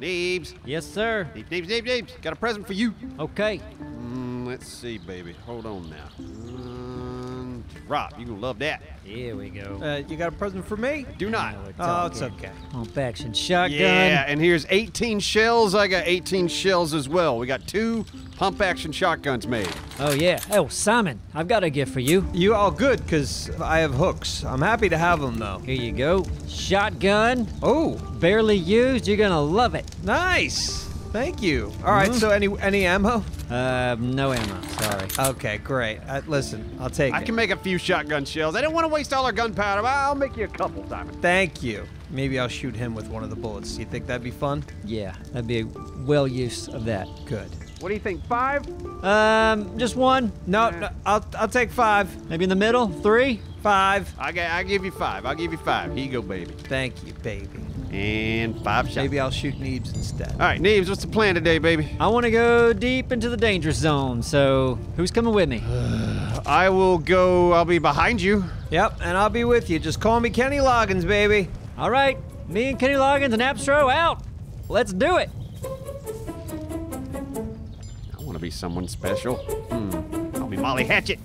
Neebs. Yes, sir. Neebs, Neebs, Neebs, Neebs. Got a present for you. Okay. Mm, let's see, baby. Hold on now. Um, Rob, you gonna love that. Here we go. Uh, you got a present for me? Do not. Now Oh, it's talking. okay. Pump action shotgun. Yeah, and here's 18 shells. I got 18 shells as well. We got two pump action shotguns made. Oh, yeah. Oh, Simon, I've got a gift for you. You all good, because I have hooks. I'm happy to have them, though. Here you go. Shotgun. Oh, Barely used. You're gonna love it. nice. Thank you. All right, so any any ammo? Uh, no ammo. Sorry. Okay, great. Uh, listen, I'll take I it. can make a few shotgun shells. I didn't want to waste all our gunpowder, but I'll make you a couple, Simon. Thank you. Maybe I'll shoot him with one of the bullets. You think that'd be fun? Yeah, that'd be a well use of that. Good. What do you think? Five? Um, just one. No, no I'll I'll take five. Maybe in the middle. Three. Five. I ga- I give you five. I'll give you five. Here you go, baby. Thank you, baby. And five shots. Maybe I'll shoot Neebs instead. All right, Neebs, what's the plan today, baby? I want to go deep into the dangerous zone. So, who's coming with me? I will go. I'll be behind you. Yep, and I'll be with you. Just call me Kenny Loggins, baby. All right, me and Kenny Loggins and Appsro out. Let's do it. I want to be someone special. Hmm. I'll be Molly Hatchet.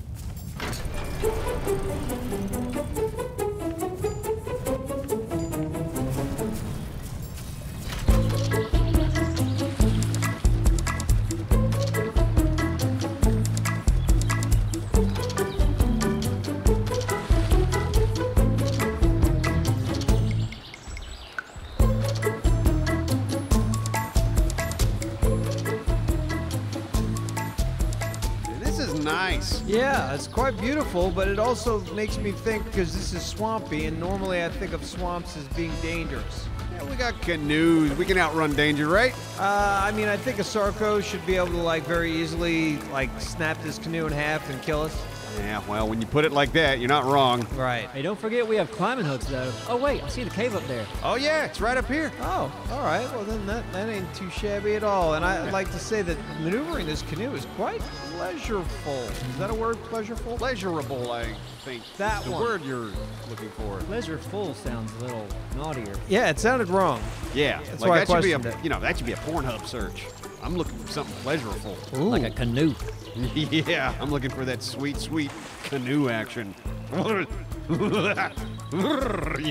Quite beautiful, but it also makes me think because this is swampy, and normally I think of swamps as being dangerous. Yeah, we got canoes. We can outrun danger, right? Uh, I mean, I think a Sarco should be able to like very easily like snap this canoe in half and kill us. Yeah, well, when you put it like that, you're not wrong. Right. Hey, don't forget we have climbing hooks though. Oh wait, I see the cave up there. Oh, yeah, it's right up here. Oh, all right. Well, then that, that ain't too shabby at all. And I'd like to say that maneuvering this canoe is quite pleasureful. Is that a word, pleasureful? Pleasurable, I think. That the one. word you're looking for. Pleasureful sounds a little naughtier. Yeah, it sounded wrong. Yeah, that's like why that I should questioned be a, it. You know, that should be a Pornhub search. I'm looking for something pleasurable, Ooh. Like a canoe. yeah, I'm looking for that sweet, sweet canoe action. you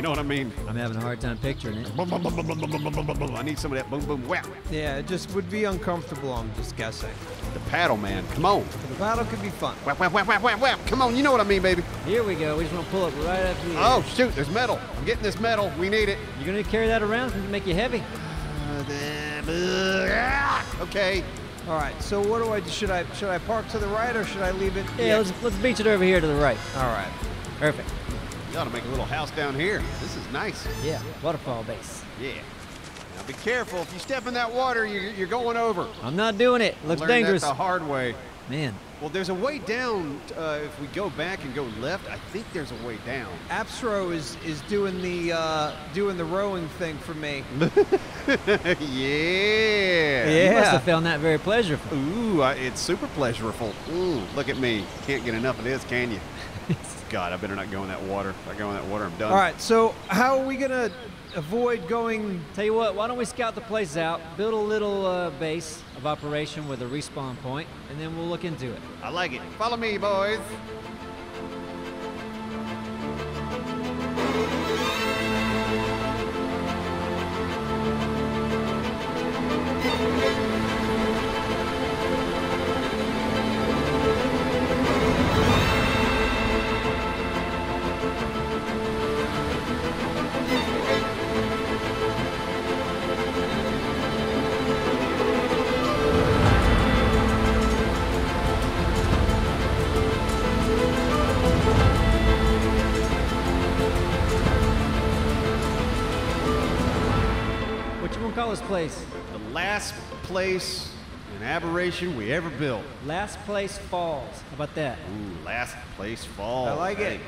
know what I mean? I'm having a hard time picturing it. I need some of that boom, boom, whap. Yeah, it just would be uncomfortable, I'm just guessing. The paddle, man. Come on. The paddle could be fun. Whap, whap, whap, whap, whap, whap. Come on, you know what I mean, baby. Here we go. We just want to pull it right up here. Oh, shoot, there's metal. I'm getting this metal. We need it. You're gonna carry that around It's going to make you heavy. Uh, okay. All right. So what do I do? Should I should I park to the right or should I leave it? Yeah, let's let's beach it over here to the right. All right. Perfect. You ought to make a little house down here. This is nice. Yeah, waterfall base. Yeah. Now be careful. If you step in that water, you're, you're going over. I'm not doing it. Looks Learned that dangerous. the hard way. Man, Well, there's a way down. Uh, if we go back and go left, I think there's a way down. Appsro is is doing the uh, doing the rowing thing for me. yeah. you Yeah. must have found that very pleasurable. Ooh, I, it's super pleasurable. Ooh, look at me. Can't get enough of this, can you? God, I better not go in that water. If I go in that water, I'm done. All right. So how are we gonna avoid going? Tell you what, why don't we scout the place out, build a little uh, base of operation with a respawn point, and then we'll look into it. I like it. Follow me, boys. What you gonna call this place? The last place in aberration we ever built. Last Place Falls. How about that? Ooh, last place falls. I like it.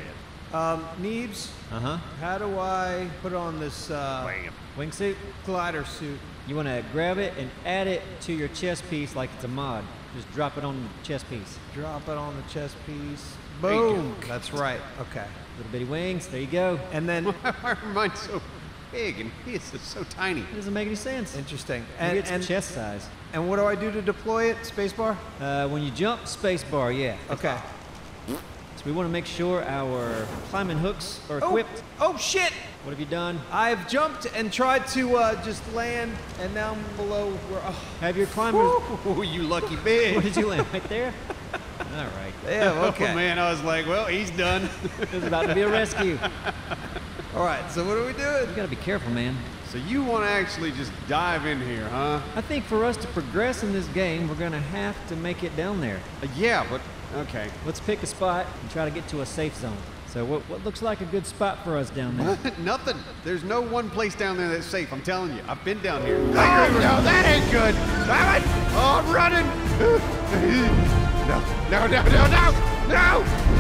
Um, Neebs, Uh huh. how do I put on this uh, Bam. Wingsuit. glider suit? You wanna grab it and add it to your chest piece like it's a mod. Just drop it on the chest piece. Drop it on the chest piece. Boom. That's right. Okay. Little bitty wings. There you go. And then Why are mine so big, and his is so tiny. It doesn't make any sense. Interesting. And, it's and, chest size. and what do I do to deploy it? Spacebar? Uh, when you jump, spacebar. yeah. Okay. So we want to make sure our climbing hooks are Oh, equipped. oh shit! What have you done? I've jumped and tried to uh, just land, and now I'm below where. Oh, Have your climbers. Oh, you lucky bitch. Where did you land? Right there? All right. yeah, Oh okay. man, I was like, well, he's done. There's about to be a rescue. All right, so what are we doing? You gotta be careful, man. so you want to actually just dive in here, huh? I think for us to progress in this game, we're gonna have to make it down there. Uh, yeah, but okay. Let's pick a spot and try to get to a safe zone. So what, what looks like a good spot for us down there? Nothing. There's no one place down there that's safe. I'm telling you. I've been down here. Oh no, that ain't good. Damn it! Oh, I'm running. no, no, no, no, no,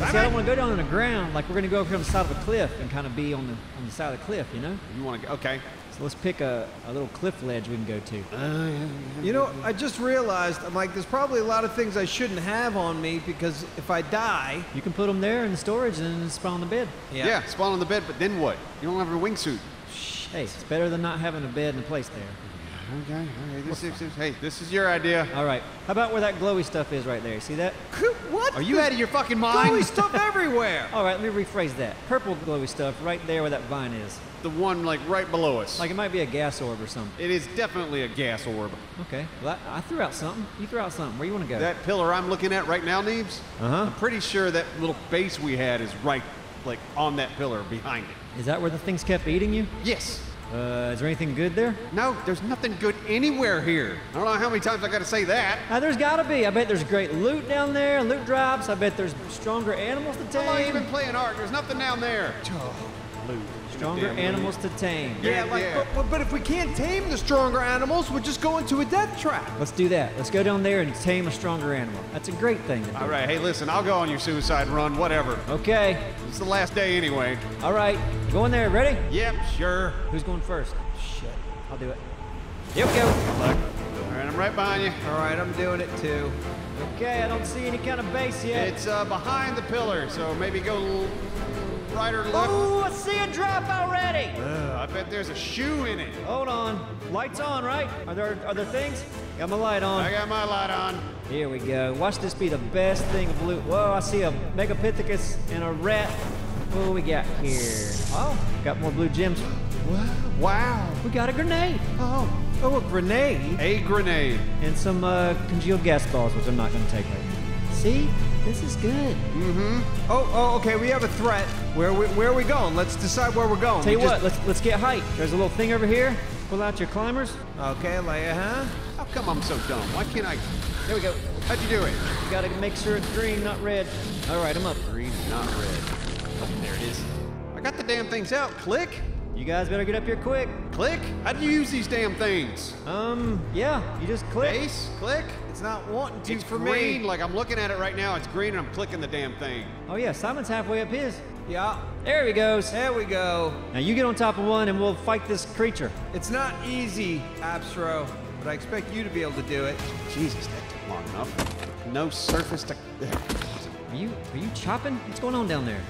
no! See, I don't want to go down on the ground like we're gonna go over here on the side of a cliff and kind of be on the on the side of the cliff, you know? You want to go? Okay. So let's pick a, a little cliff ledge we can go to. Oh, you know, I just realized, I'm like, there's probably a lot of things I shouldn't have on me because if I die. You can put them there in the storage and then spawn on the bed. Yeah. spawn on the bed, but then what? You don't have a wingsuit. Hey, it's better than not having a bed and a place there. Okay. Okay. This is, this- hey, this is your idea. All right. How about where that glowy stuff is right there? You see that? What? Are you There's out of your fucking mind? glowy stuff everywhere. All right, let me rephrase that. Purple glowy stuff right there where that vine is. The one like right below us. Like it might be a gas orb or something. it is definitely a gas orb. Okay. Well, I, I threw out something. You threw out something. Where you want to go? That pillar I'm looking at right now, Neebs. Uh-huh. I'm pretty sure that little base we had is right, like on that pillar behind it. Is that where the things kept eating you? Yes. Uh, is there anything good there? No, there's nothing good anywhere here. I don't know how many times I got to say that. Uh, there's got to be. I bet there's great loot down there, loot drops. I bet there's stronger animals to How long you tame. been playing Ark? There's nothing down there. Loot. Stronger Damn animals to tame. Yeah, like, yeah. But, but, but if we can't tame the stronger animals, we're just going to a death trap. Let's do that. Let's go down there and tame a stronger animal. That's a great thing to do. All right, hey, listen, I'll go on your suicide run, whatever. Okay. It's the last day anyway. All right. Go in there. Ready? Yep, sure. Who's going first? Shit. I'll do it. Here we go. All right, I'm right behind you. All right, I'm doing it too. Okay, I don't see any kind of base yet. It's uh, behind the pillar, so maybe go a little right or left. Oh, I see a drop already. Ugh, I bet there's a shoe in it. Hold on. Lights on, right? Are there are there things? Got my light on. I got my light on. Here we go. Watch this be the best thing of loot. Whoa, I see a Megapithecus and a rat. What do we got here? Oh, got more blue gems. Wow. We got a grenade Oh, oh, a grenade. A grenade. and some uh, congealed gas balls, which I'm not going to take right now. See? This is good. Mm-hmm. Oh, oh, okay. We have a threat. Where we, where are we going? Let's decide where we're going. Tell you We what, let's let's get height. There's a little thing over here. Pull out your climbers. Okay, like, huh? How come I'm so dumb? Why can't I? There we go. How'd you do it? You got to make sure it's green, not red. All right, I'm up. Green, not red. I got the damn things out. Click. You guys better get up here quick. Click. How do you use these damn things? Um, yeah, you just click. Base. Click. It's not wanting to It's for green. me. Like I'm looking at it right now. It's green, and I'm clicking the damn thing. Oh yeah, Simon's halfway up his. Yeah. There he goes. There we go. Now you get on top of one and we'll fight this creature. It's not easy, Appsro, but I expect you to be able to do it. Jesus, that took long enough. No surface to. Are you are you chopping? What's going on down there?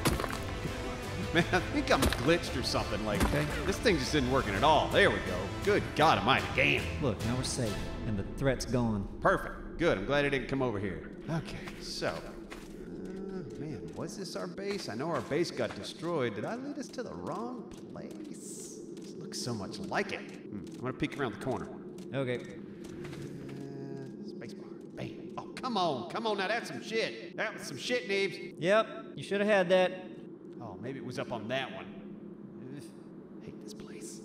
Man, I think I'm glitched or something. Like, Okay. this thing just isn't working at all. There we go. Good God Almighty, damn. Look, now we're safe and the threat's gone. Perfect. Good. I'm glad it didn't come over here. Okay, so. Uh, man, was this our base? I know our base got destroyed. Did I lead us to the wrong place? This looks so much like it. Hmm, I'm gonna peek around the corner. Okay. Uh, spacebar. Bam. Oh, come on. Come on now. That's some shit. That was some shit, Neebs. Yep, you should have had that. Oh, maybe it was up on that one. Ugh, hate this place.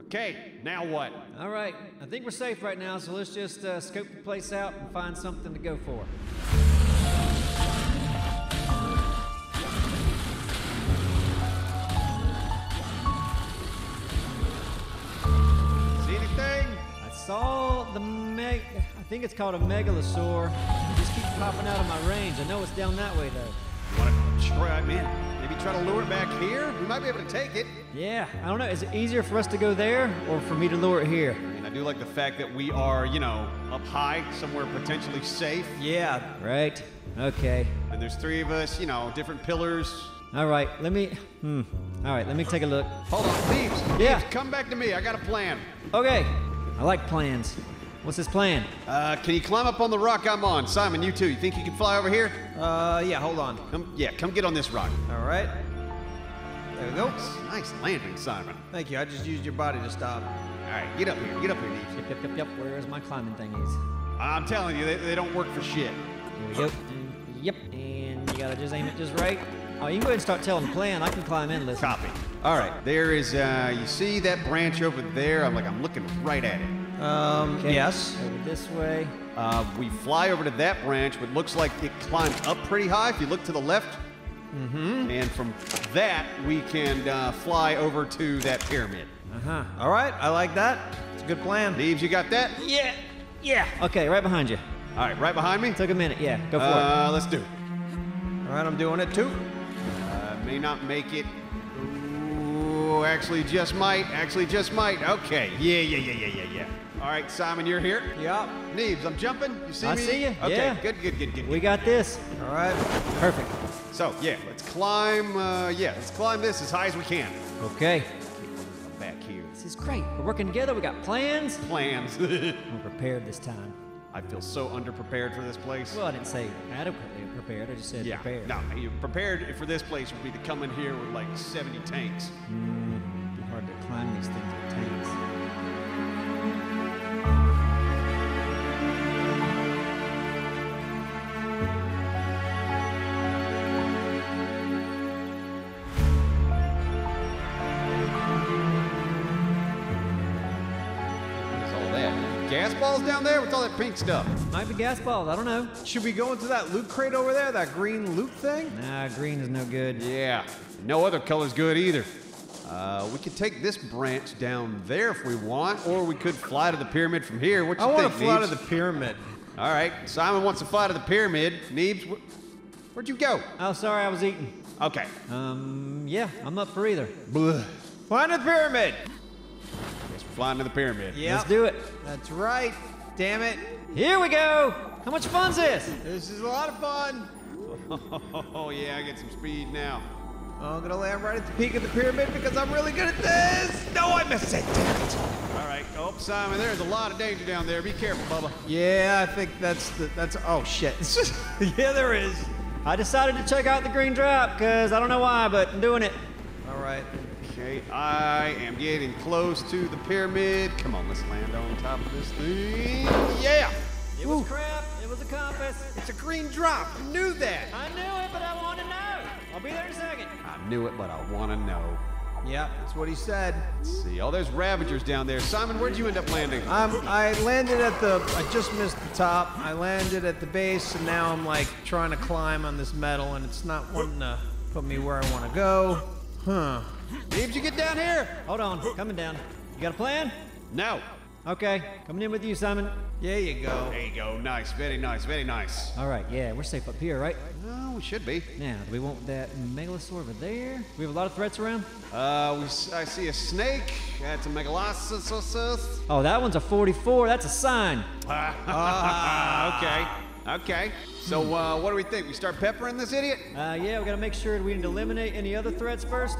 Okay, now what? All right, I think we're safe right now, so let's just uh, scope the place out and find something to go for. See anything? I saw the meg. I think it's called a megalosaur. It just keeps popping out of my range. I know it's down that way though. You want to try, man? Maybe try to lure it back here? We might be able to take it. Yeah, I don't know. Is it easier for us to go there or for me to lure it here? I mean, I do like the fact that we are, you know, up high, somewhere potentially safe. Yeah. Right. Okay. And there's three of us, you know, different pillars. All right, let me. Hmm. All right, let me take a look. Hold on, Thieves. Yeah. Thieves, come back to me. I got a plan. Okay. I like plans. What's his plan? Uh, can you climb up on the rock I'm on? Simon, you too. You think you can fly over here? Uh, yeah, hold on. Come, yeah, come get on this rock. All right. There we go. Nice landing, Simon. Thank you. I just used your body to stop. All right, get up here. Get up here, Thieves. Yep, yep, yep, yep. Where's my climbing thingies? I'm telling you, they, they don't work for shit. Here we go. Yep. And you gotta just aim it just right. Oh, you can go ahead and start telling the plan. I can climb in. Listen. Copy. All right, there is, uh, you see that branch over there? I'm like, I'm looking right at it. Um, Okay, yes. Over this way. Uh, we fly over to that branch, what looks like it climbed up pretty high. If you look to the left, mm-hmm. and from that we can uh, fly over to that pyramid. Uh huh. All right, I like that. It's a good plan. Leaves, you got that? Yeah. Yeah. Okay, right behind you. All right, right behind me. Took a minute. Yeah. Go for it. Uh, let's do it. All right, I'm doing it too. Uh, may not make it. Ooh, actually, just might. Actually, just might. Okay. Yeah, yeah, yeah, yeah, yeah, yeah. All right, Simon, you're here. Yep. Neebs, I'm jumping. You see I me? see you, Okay. yeah. Good, good, good, good. it. We got this. All right. Perfect. So yeah, let's climb. Uh, yeah, let's climb this as high as we can. Okay. I'm back here. This is great. We're working together. We got plans. Plans. We're prepared this time. I feel so underprepared for this place. Well, I didn't say adequately prepared. I just said yeah. prepared. No, you prepared for this place would be to come in here with like 70 tanks. It'd be hard to climb these things with tanks. Gas balls down there? What's all that pink stuff? Might be gas balls. I don't know. Should we go into that loot crate over there? That green loot thing? Nah, green is no good. Yeah. No other color's good either. Uh, we could take this branch down there if we want, or we could fly to the pyramid from here. What you I want to think, fly to the pyramid. All right. Simon wants to fly to the pyramid. Neebs, wh- where'd you go? Oh, sorry, I was eating. Okay. Um, yeah, I'm up for either. Blah. Fly to the pyramid. Guess we're flying to the pyramid. Yep. Let's do it. That's right. Damn it. Here we go. How much fun's this? This is a lot of fun. Oh yeah, I get some speed now. Oh, I'm gonna land right at the peak of the pyramid because I'm really good at this. No, I missed it. Damn it. All right. Oh, Simon, there's a lot of danger down there. Be careful, Bubba. Yeah, I think that's the that's. Oh shit. yeah, there is. I decided to check out the green drop because I don't know why, but I'm doing it. All right. Okay, I am getting close to the pyramid. Come on, let's land on top of this thing. Yeah! It was crap. It was a compass. It's a green drop. I knew that. I knew it, but I want to know. I'll be there in a second. I knew it, but I want to know. Yep, that's what he said. Let's see. Oh, there's Ravagers down there. Simon, where'd you end up landing? I'm, I landed at the. I just missed the top. I landed at the base, and now I'm like trying to climb on this metal, and it's not wanting to put me where I want to go. Huh. Did you get down here? Hold on, coming down. You got a plan? No. Okay, coming in with you, Simon. There you go. There you go. Nice. Very nice. Very nice. All right, yeah, we're safe up here, right? No, we should be. Now, do we want that megalosaur over there? We have a lot of threats around. Uh, we, s- I see a snake. That's a megalosaurus. Oh, that one's a 44. That's a sign. Ah, okay. Okay. So, uh, what do we think? We start peppering this idiot? Uh, yeah, we gotta make sure we need to eliminate any other threats first.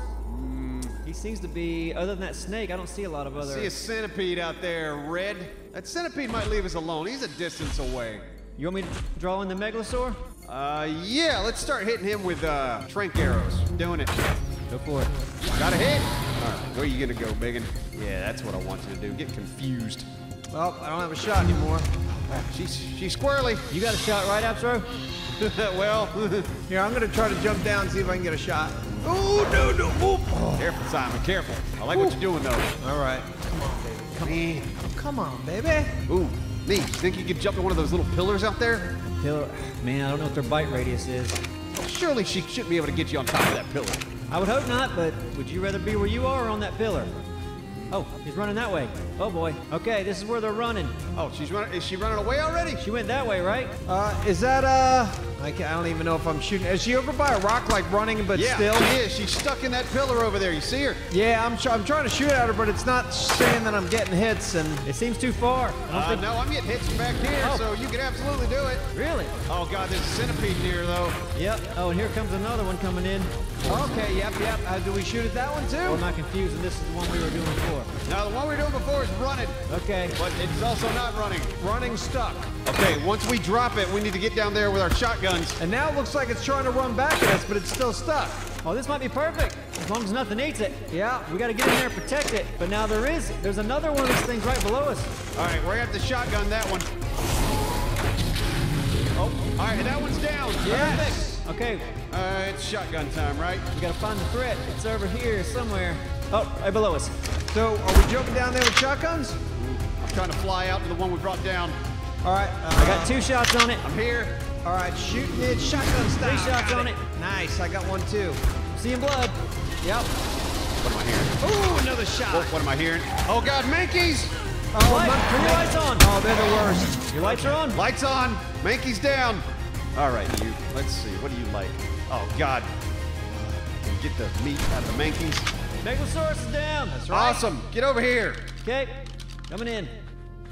He seems to be, other than that snake, I don't see a lot of other. See a centipede out there, red. That centipede might leave us alone. He's a distance away. You want me to draw in the megalosaur? Uh, yeah, let's start hitting him with, uh, trank arrows. Doing it. Go for it. Got a hit. All right, where are you gonna go, biggin? Yeah, that's what I want you to do. Get confused. Well, I don't have a shot anymore. She's, she's squirrely. You got a shot right, Appsro? well, Here, I'm gonna try to jump down and see if I can get a shot. Oh no no! Oh. careful, Simon, careful. I like what you're doing, though. All right. Come on, Man. Come on, baby. Ooh, me. You think you could jump to one of those little pillars out there? Pillar. Man, I don't know what their bite radius is. Surely she shouldn't be able to get you on top of that pillar. I would hope not, but would you rather be where you are or on that pillar? Oh, he's running that way. Oh boy. Okay, this is where they're running. Oh, she's running. Is she running away already? She went that way, right? Uh, is that uh? I, can, I don't even know if I'm shooting. Is she over by a rock, like running, but Yeah, still? she is. She's stuck in that pillar over there. You see her? Yeah, I'm, tr- I'm trying to shoot at her, but it's not saying that I'm getting hits. And It seems too far. I don't Uh, think- no, I'm getting hits from back here, Oh. so you can absolutely do it. Really? Oh God, there's a centipede near though. Yep. Oh, and here comes another one coming in. okay, yep, yep. Uh, do we shoot at that one Or too? am I confused and this is the one we were doing before? Now the one we were doing before is running, Okay. but it's also not running. Running stuck. Okay, once we drop it, we need to get down there with our shotguns. And now it looks like it's trying to run back at us, but it's still stuck. Oh, this might be perfect. As long as nothing eats it. Yeah. We got to get in there and protect it. But now there is. There's another one of these things right below us. All right, we're gonna have to shotgun that one. Oh, all right, that one's down. Yes. Okay. Uh, it's shotgun time, right? We got to find the threat. It's over here somewhere. Oh, right below us. So are we jumping down there with shotguns? I'm trying to fly out to the one we brought down. All right. Uh, I got two shots on it. I'm here. All right, shooting it shotgun style. Three shots Got on it. Nice. I got one too. Seeing blood. Yep. What am I hearing? Ooh, another shot. What, what am I hearing? Oh God, Mankeys! Oh, Light, mon- turn your lights on. Oh, they're the worst. Your lights are on. Lights on. Mankeys down. All right, you. Let's see. What do you like? Oh God. Get the meat out of the Mankeys. Megalosaurus is down. That's right. Awesome. Get over here. Okay. Coming in.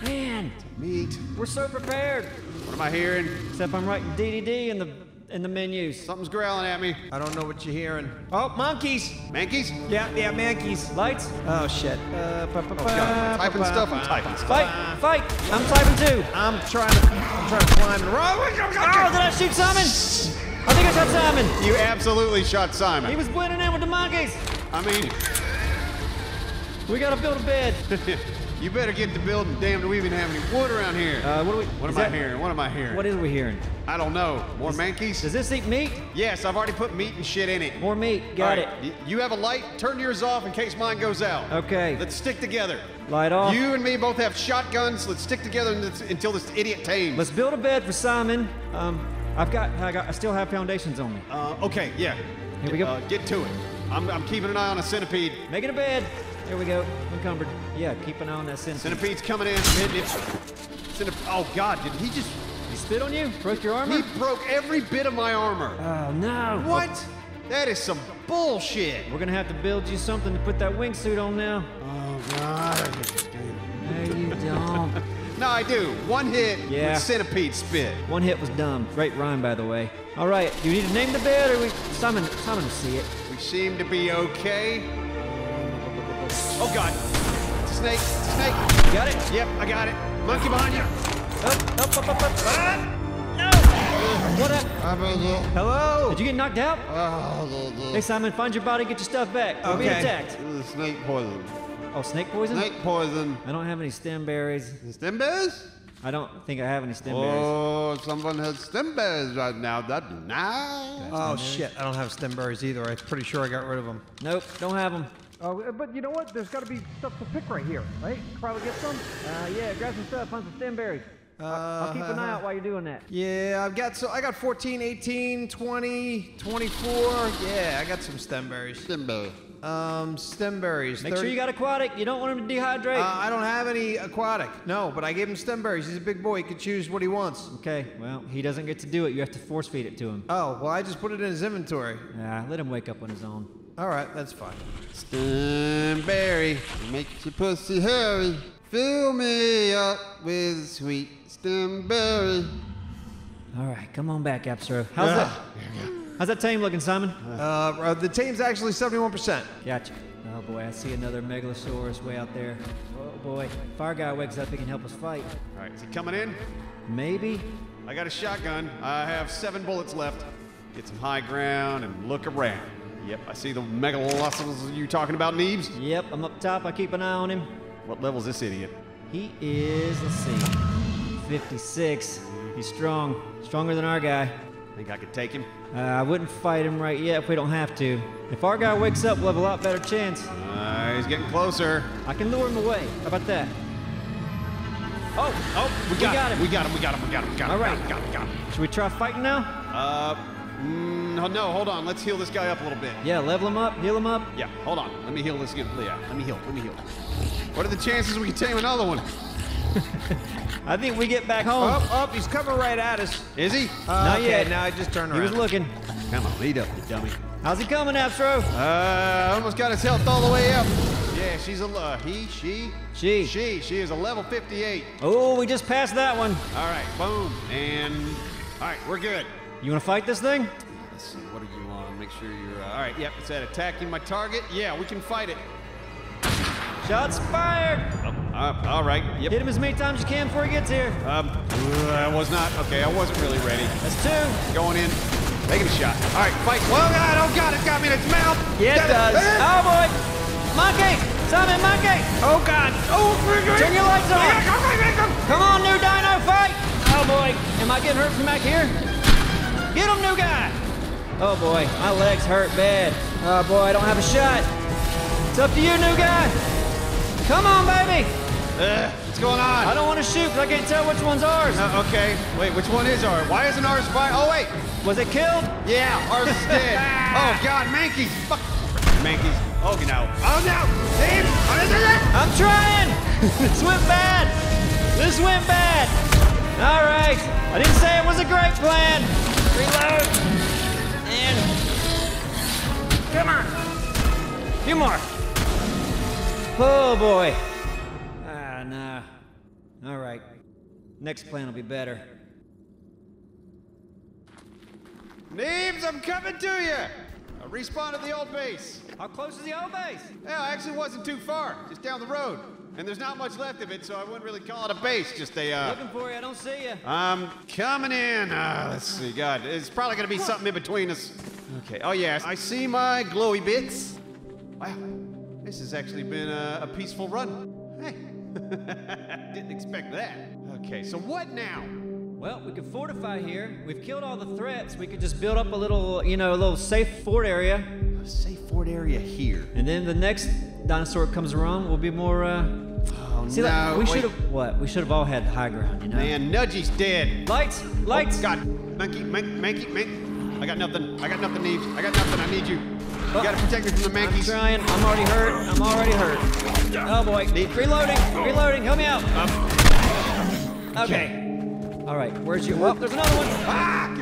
Man, Meat. we're so prepared. What am I hearing? Except I'm writing DDD in the in the menus. Something's growling at me. I don't know what you're hearing. Oh, monkeys. Mankeys? Yeah, yeah, monkeys. Lights. Oh shit. Uh, pa- pa- Oh God. Typing stuff. I'm typing stuff. Fight! Fight! I'm typing too. I'm trying to, I'm trying to climb and run. Oh, did I shoot Simon? I think I shot Simon. You absolutely shot Simon. He was blending in with the monkeys. I mean, We gotta build a bed. you better get to building. Damn, do we even have any wood around here? Uh, what do we? what is am I hearing? What am I hearing? What is we hearing? I don't know. More Mankeys? Does this eat meat? Yes, I've already put meat and shit in it. More meat. Got right, y- You have a light. Turn yours off in case mine goes out. Okay. Let's stick together. Light off. You and me both have shotguns. Let's stick together until- until this idiot tames. Let's build a bed for Simon. Um, I've got, I got, I still have foundations on me. Uh, okay, yeah. Here we go. Uh, get to it. I'm, I'm keeping an eye on a centipede. Making a bed. There we go. Encumbered. Yeah, keep an eye on that centipede. Centipede's coming in. Hitting it. Centip- oh God! Did he just? He spit on you? Broke your armor? He broke every bit of my armor. Oh no. What? That is some bullshit. We're gonna have to build you something to put that wingsuit on now. Oh God! I hate this game. No, you don't. No, I do. One hit Yeah. with centipede spit. One hit was dumb. Great rhyme, by the way. All right, do you need to name the bed, or we Simon? Simon will see it. We seem to be okay. Oh God! It's a snake! Snake! Got it? Yep, I got it. Monkey behind you. Up, up, up, up, up. Ah! No! What up? Hello. Did you get knocked out? Hey, Simon, find your body, get your stuff back. We're being Okay. attacked. It was snake poison. Oh, snake poison? Snake poison. I don't have any stim berries. Stim berries? I don't think I have any stim berries. Oh, someone has stim berries right now. That'd be nice. Oh shit! I don't have stim berries either. I'm pretty sure I got rid of them. Nope, don't have them. Oh, but you know what? There's got to be stuff to pick right here, right? Probably get some. Uh, yeah, grab some stuff, find some stim berries. I'll, I'll keep an eye out while you're doing that. Yeah, I've got so I got 14, 18, 20, 24. Yeah, I got some stim berries. Stem. Um, stim berries. Make sure you got aquatic. You don't want him to dehydrate. Uh, I don't have any aquatic. No, but I gave him stimberries. He's a big boy. He can choose what he wants. okay, well, he doesn't get to do it. You have to force feed it to him. Oh, well, I just put it in his inventory. Ah, let him wake up on his own. All right, that's fine. Stimberry, makes your pussy hurry. Fill me up with sweet stimberry. All right, come on back, Appsro. How's that? How's that team looking, Simon? Uh, uh, the team's actually 71%. Gotcha. Oh boy, I see another Megalosaurus way out there. Oh boy, Fire Guy wakes up, he can help us fight. All right, is he coming in? Maybe. I got a shotgun. I have seven bullets left. Get some high ground and look around. Yep, I see the megalosaurus you talking about, Neebs. Yep, I'm up top. I keep an eye on him. What level's this idiot? He is, let's see, 56. He's strong, stronger than our guy. Think I could take him? Uh, I wouldn't fight him right yet if we don't have to. If our guy wakes up, we'll have a lot better chance. Uh, he's getting closer. I can lure him away. How about that? Oh, Oh, we We got, got him. him. We got him. We got him. We got him. We got him. All. Got him. Got him. Got him. should we try fighting now? Uh, mm, no, no, hold on. Let's heal this guy up a little bit. Yeah, level him up, heal him up. Yeah, hold on. Let me heal this. guy. Yeah, let me heal. Let me heal. What are the chances we can tame another one? I think we get back home. Up, up, he's coming right at us. Is he? Uh, Not okay, yet. Now I just turned around. he was looking. Come on, lead up, you dummy. How's he coming, Astro? Uh, almost got his health all the way up. Yeah, she's a uh, he, she, She. she. She is a level 58. Oh, we just passed that one. All right, boom, and all right, we're good. You want to fight this thing? Let's see, what are you on? Make sure you're uh, all right. Yep, it's at attacking my target. Yeah, we can fight it. Shots fired. Uh, all right. Yep. Hit him as many times as you can before he gets here. Um, I was not okay. I wasn't really ready. That's two. Going in, taking a shot. All right, fight. Whoa, God! Oh God! It's got me in its mouth. Yeah, it does. Ah! Oh boy. Monkey. Summon monkey. Oh God! Oh, Turn your lights on. Come on, new dino, fight. Oh boy. Am I getting hurt from back here? Get him, new guy. Oh boy, my legs hurt bad. Oh boy, I don't have a shot. It's up to you, new guy. Come on, baby. Uh, what's going on? I don't want to shoot because I can't tell which one's ours. Uh, okay. Wait, which one is ours? Why isn't ours fine? Oh wait. Was it killed? Yeah, ours is dead. oh God, Mankeys. Fuck. Mankeys. Oh no. Oh no. Steve. What is it? I'm trying. this went bad. This went bad. All right. I didn't say it was a great plan. Reload. And come on. A few more. Oh boy. Ah no. All right. Next plan will be better. Neebs, I'm coming to you. I respawned at the old base. How close is the old base? Yeah, actually wasn't too far. Just down the road. And there's not much left of it, so I wouldn't really call it a base. Just a, uh... Looking for you. I don't see you. I'm coming in. Uh, let's see. God, it's probably gonna be something in between us. Okay. Oh yeah, I see my glowy bits. Wow, this has actually been a, a peaceful run. Hey, didn't expect that. Okay, so what now? Well, we could fortify here. We've killed all the threats. We could just build up a little, you know, a little safe fort area. A safe fort area here. And then the next dinosaur comes around we'll be more, uh... Oh See, no! like, we should have... What? We should have all had high ground, you know? Man, Nudgy's dead. Lights! Lights! Oh, God, Mankey, Mank, Mankey, Mank. I got nothing. I got nothing, Neebs. I got nothing. I need you. You Oh. gotta protect me from the monkeys. I'm trying. I'm already hurt. I'm already hurt. Oh, boy. Reloading. Reloading. Help me out. Okay. All right. Where's your... Well, there's another one. Ah!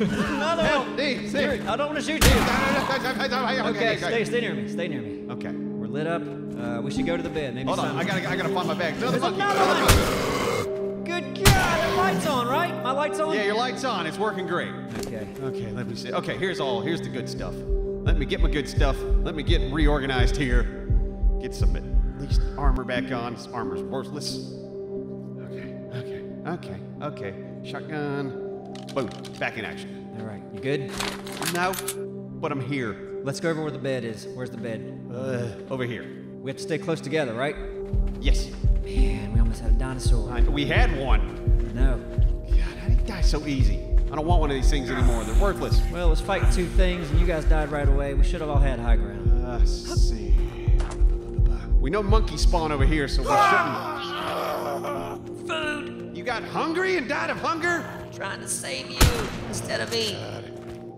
Another Help, one. Neebs, Here, I don't want to shoot you. Okay, stay, stay near me. Stay near me. Okay. We're lit up. Uh, we should go to the bed. Maybe Hold on. I gotta, I gotta find my bag. Another There's monkey. another one. Good God, the light's on, right? My light's on? Yeah, your light's on. It's working great. Okay. Okay, let me see. Okay, here's all. Here's the good stuff. Let me get my good stuff. Let me get reorganized here. Get some at least armor back on. This armor's worthless. Okay, okay. Shotgun. Boom. Back in action. All right, you good? No, but I'm here. Let's go over where the bed is. Where's the bed? Uh, over here. We have to stay close together, right? Yes. Man, we almost had a dinosaur. I, we had one. No. God, how did he die so easy? I don't want one of these things anymore. They're worthless. Well, let's fight two things, and you guys died right away. We should have all had high ground. Uh, let's see. We know monkeys spawn over here, so we shouldn't. Got hungry and died of hunger? Trying to save you instead of me.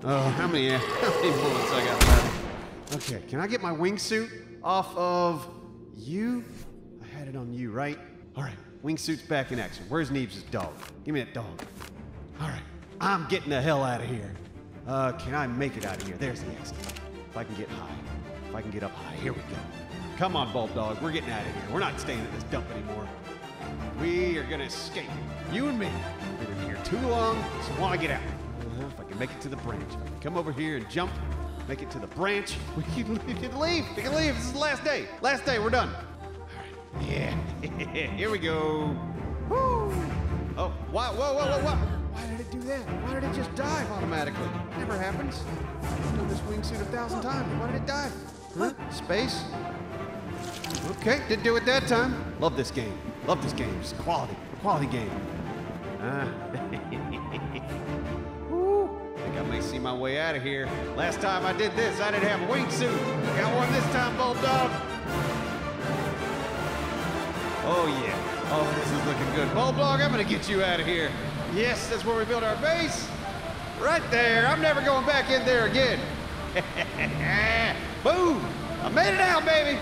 Oh, how many, how many bullets I got left? Okay, can I get my wingsuit off of you? I had it on you, right? All right, wingsuit's back in action. Where's Neebs' dog? Give me that dog. All right, I'm getting the hell out of here. Uh, can I make it out of here? There's the exit. If I can get high. If I can get up high. Here we go. Come on, Bulb Dog. We're getting out of here. We're not staying at this dump anymore. We are gonna escape. You and me. We've been here too long, so want to get out. Uh, if I can make it to the branch, I can come over here and jump, make it to the branch, we can, we can leave. We can leave. This is the last day. Last day. We're done. Yeah. here we go. Woo. Oh, wow, whoa, whoa, whoa, whoa. Why did it do that? Why did it just dive automatically? Never happens. I've done this wingsuit a thousand times. Why did it dive? Huh? Space? Okay, didn't do it that time. Love this game. Love this game. It's quality. A quality game. Ah. Woo. Think I may see my way out of here. Last time I did this, I didn't have a wingsuit. Got one this time, Bulldog. Oh, yeah. Oh, this is looking good. Bulldog, I'm gonna get you out of here. Yes, that's where we built our base. Right there. I'm never going back in there again. Boom! I made it out, baby.